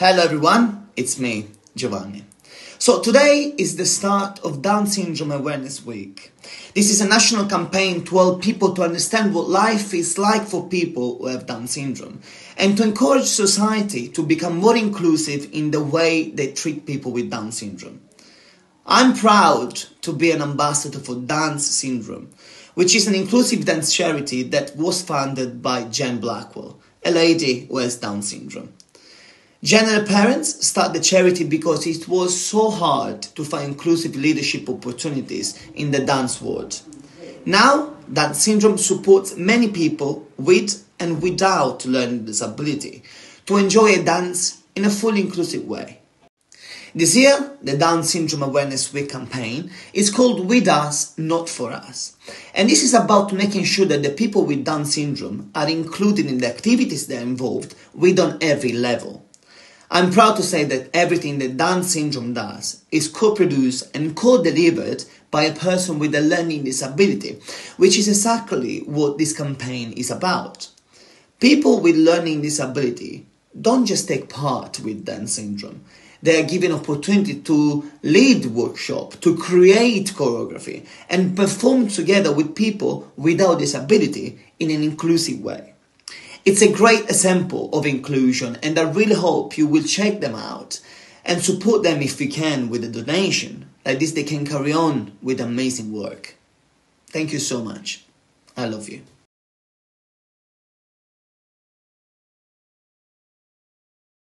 Hello everyone, it's me, Giovanni. So today is the start of Down Syndrome Awareness Week. This is a national campaign to help people to understand what life is like for people who have Down syndrome and to encourage society to become more inclusive in the way they treat people with Down syndrome. I'm proud to be an ambassador for Dance Syndrome, which is an inclusive dance charity that was founded by Jen Blackwell, a lady who has Down syndrome. Her parents started the charity because it was so hard to find inclusive leadership opportunities in the dance world. Now, Dance Syndrome supports many people with and without learning disability to enjoy a dance in a fully inclusive way. This year, the Down Syndrome Awareness Week campaign is called With Us, Not For Us. And this is about making sure that the people with Down syndrome are included in the activities they're involved with on every level. I'm proud to say that everything that Dance Syndrome does is co-produced and co-delivered by a person with a learning disability, which is exactly what this campaign is about. People with learning disability don't just take part with Dance Syndrome. They are given opportunity to lead workshop, to create choreography, and perform together with people without disability in an inclusive way. It's a great example of inclusion, and I really hope you will check them out and support them if you can with a donation. Like this, they can carry on with amazing work. Thank you so much. I love you.